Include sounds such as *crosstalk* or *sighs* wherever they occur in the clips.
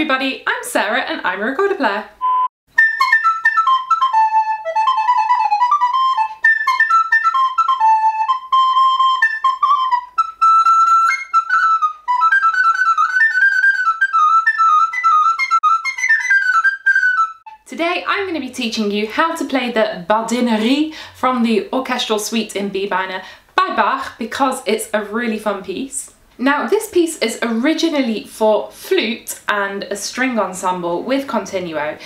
everybody, I'm Sarah and I'm a recorder player. Today I'm going to be teaching you how to play the Badinerie from the Orchestral Suite in B minor by Bach because it's a really fun piece. Now this piece is originally for flute and a string ensemble with continuo.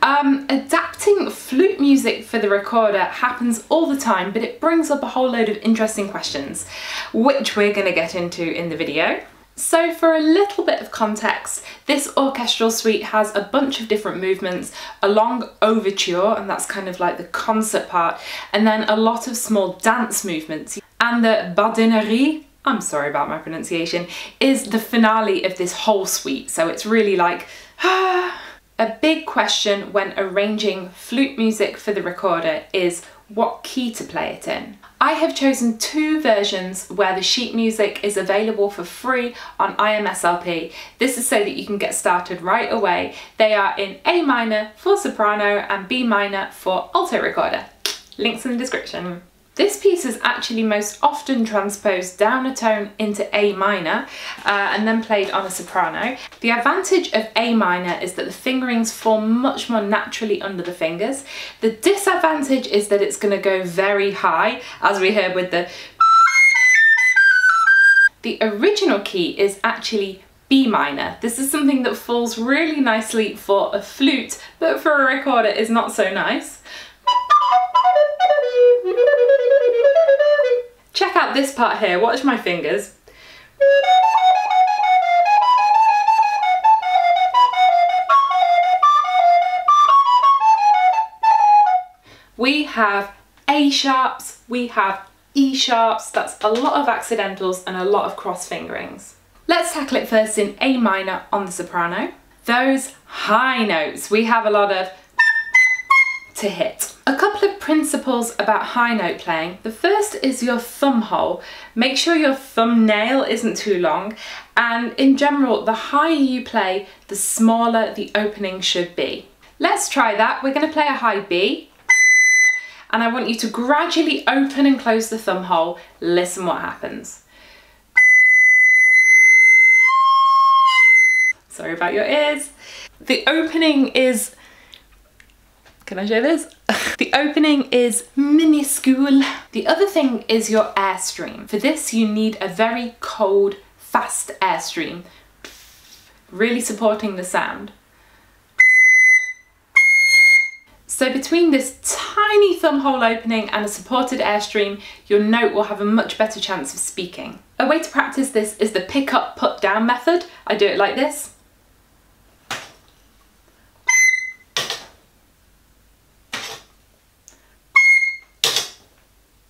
Um, adapting flute music for the recorder happens all the time but it brings up a whole load of interesting questions which we're going to get into in the video. So for a little bit of context, this orchestral suite has a bunch of different movements, a long overture, and that's kind of like the concert part, and then a lot of small dance movements. And the Badinerie, I'm sorry about my pronunciation, is the finale of this whole suite. So it's really like, ah. *sighs* A big question when arranging flute music for the recorder is what key to play it in. I have chosen two versions where the sheet music is available for free on IMSLP. This is so that you can get started right away. They are in A minor for soprano and B minor for alto recorder. Links in the description. This piece is actually most often transposed down a tone into A minor uh, and then played on a soprano. The advantage of A minor is that the fingerings form much more naturally under the fingers. The disadvantage is that it's going to go very high, as we heard with the the original key is actually B minor. This is something that falls really nicely for a flute, but for a recorder is not so nice. Check out this part here, watch my fingers. We have A sharps, we have E sharps, that's a lot of accidentals and a lot of cross fingerings. Let's tackle it first in A minor on the soprano. Those high notes, we have a lot of to hit. A couple of principles about high note playing. The first is your thumb hole. Make sure your thumbnail isn't too long and in general the higher you play the smaller the opening should be. Let's try that. We're going to play a high B and I want you to gradually open and close the thumb hole. Listen what happens. Sorry about your ears. The opening is can I show this? *laughs* the opening is minuscule. The other thing is your airstream. For this you need a very cold, fast airstream, really supporting the sound. So between this tiny thumb hole opening and a supported airstream, your note will have a much better chance of speaking. A way to practice this is the pick up, put down method. I do it like this.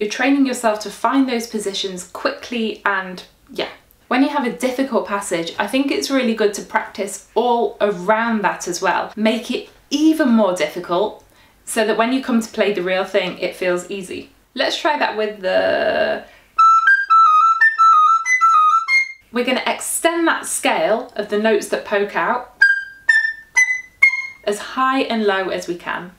You're training yourself to find those positions quickly and yeah. When you have a difficult passage, I think it's really good to practice all around that as well. Make it even more difficult so that when you come to play the real thing, it feels easy. Let's try that with the... We're going to extend that scale of the notes that poke out as high and low as we can.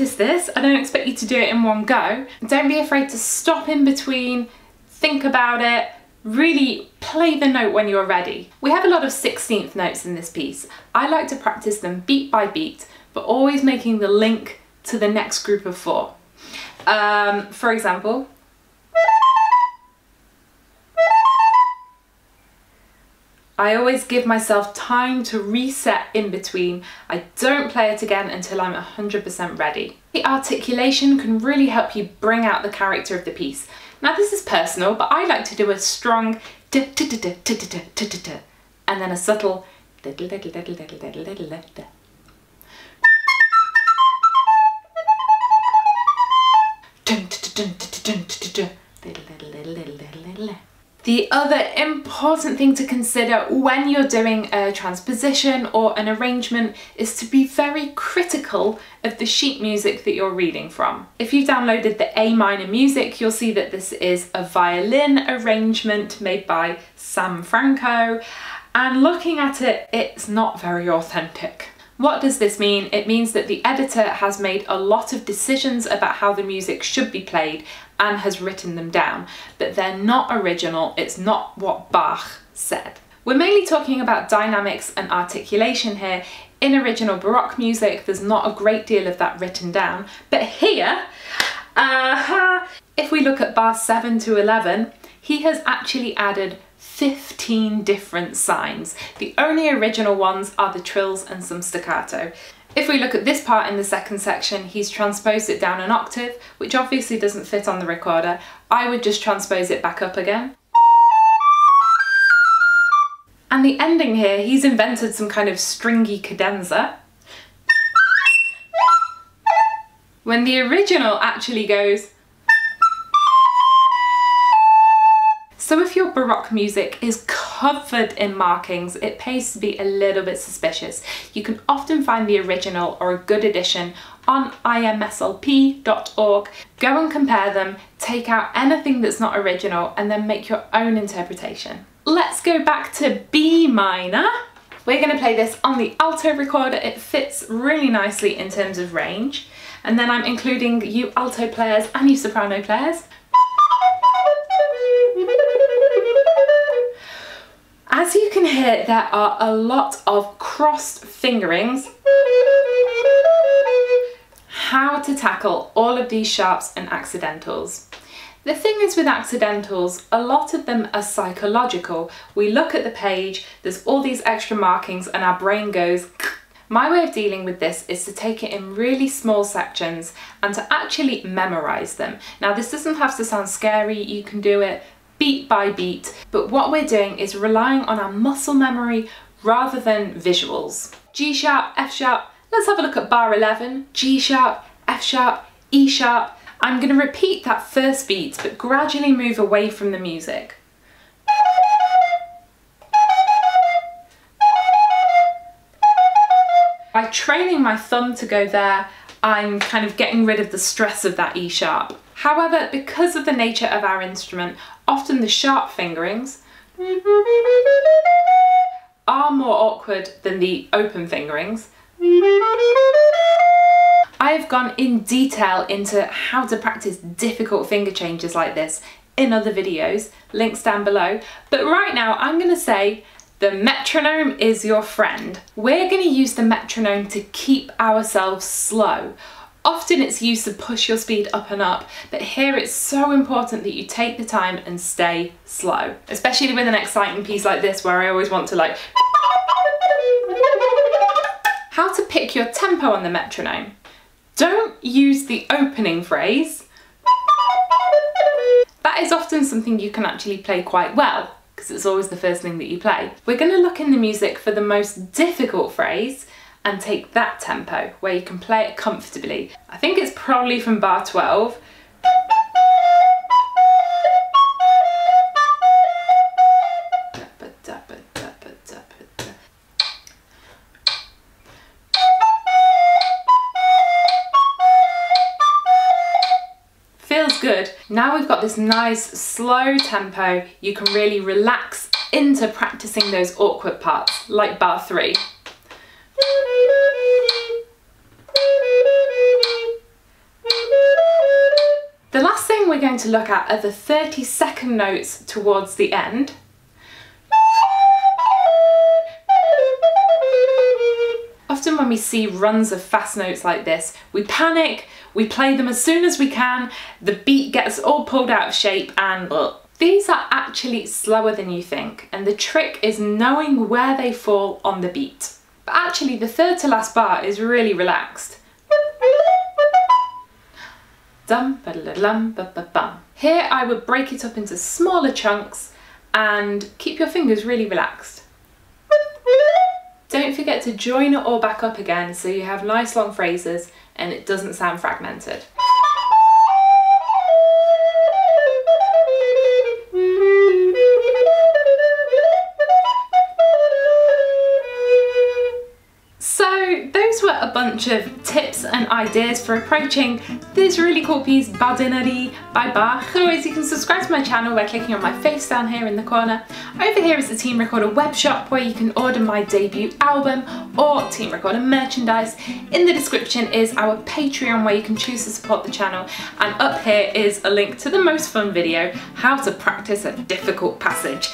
I've this. I don't expect you to do it in one go. Don't be afraid to stop in between, think about it, really play the note when you're ready. We have a lot of 16th notes in this piece. I like to practice them beat by beat, but always making the link to the next group of four. Um, for example, I always give myself time to reset in between. I don't play it again until I'm 100% ready. The articulation can really help you bring out the character of the piece. Now this is personal, but I like to do a strong and then a subtle The other important thing to consider when you're doing a transposition or an arrangement is to be very critical of the sheet music that you're reading from. If you've downloaded the A minor music, you'll see that this is a violin arrangement made by Sam Franko, and looking at it, it's not very authentic. What does this mean? It means that the editor has made a lot of decisions about how the music should be played and has written them down, but they're not original, it's not what Bach said. We're mainly talking about dynamics and articulation here. In original Baroque music, there's not a great deal of that written down, but here, uh -huh, if we look at bars 7 to 11, he has actually added 15 different signs. The only original ones are the trills and some staccato. If we look at this part in the second section, he's transposed it down an octave, which obviously doesn't fit on the recorder. I would just transpose it back up again. And the ending here, he's invented some kind of stringy cadenza. When the original actually goes Baroque music is covered in markings, it pays to be a little bit suspicious. You can often find the original or a good edition on imslp.org. Go and compare them, take out anything that's not original and then make your own interpretation. Let's go back to B minor. We're going to play this on the alto recorder. It fits really nicely in terms of range. And then I'm including you alto players and you soprano players. As you can hear, there are a lot of crossed fingerings. How to tackle all of these sharps and accidentals. The thing is with accidentals, a lot of them are psychological. We look at the page, there's all these extra markings and our brain goes, my way of dealing with this is to take it in really small sections and to actually memorize them. Now this doesn't have to sound scary, you can do it beat by beat, but what we're doing is relying on our muscle memory rather than visuals. G sharp, F sharp, let's have a look at bar 11, G sharp, F sharp, E sharp. I'm going to repeat that first beat, but gradually move away from the music. By training my thumb to go there, I'm kind of getting rid of the stress of that E sharp. However, because of the nature of our instrument, often the sharp fingerings are more awkward than the open fingerings. I have gone in detail into how to practice difficult finger changes like this in other videos, links down below, but right now I'm going to say the metronome is your friend. We're going to use the metronome to keep ourselves slow Often it's used to push your speed up and up, but here it's so important that you take the time and stay slow, especially with an exciting piece like this where I always want to like how to pick your tempo on the metronome. Don't use the opening phrase. That is often something you can actually play quite well because it's always the first thing that you play. We're going to look in the music for the most difficult phrase and take that tempo where you can play it comfortably. I think it's probably from bar 12. Feels good. Now we've got this nice slow tempo, you can really relax into practicing those awkward parts, like bar three. Going to look at are the 30 second notes towards the end. Often when we see runs of fast notes like this, we panic, we play them as soon as we can, the beat gets all pulled out of shape and these are actually slower than you think and the trick is knowing where they fall on the beat. But actually the third to last bar is really relaxed. Dum ba da ba ba bum. Here I would break it up into smaller chunks and keep your fingers really relaxed. Don't forget to join it all back up again so you have nice long phrases and it doesn't sound fragmented. So those were a bunch of and ideas for approaching this really cool piece, Badinerie by Bach. As always, you can subscribe to my channel by clicking on my face down here in the corner. Over here is the Team Recorder web shop where you can order my debut album or Team Recorder merchandise. In the description is our Patreon where you can choose to support the channel and up here is a link to the most fun video, how to practice a difficult passage.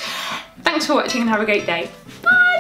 Thanks for watching and have a great day. Bye!